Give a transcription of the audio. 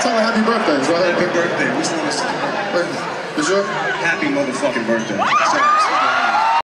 Tell her happy birthday. Is Happy birthday. We just want to Wait, is your? happy motherfucking birthday.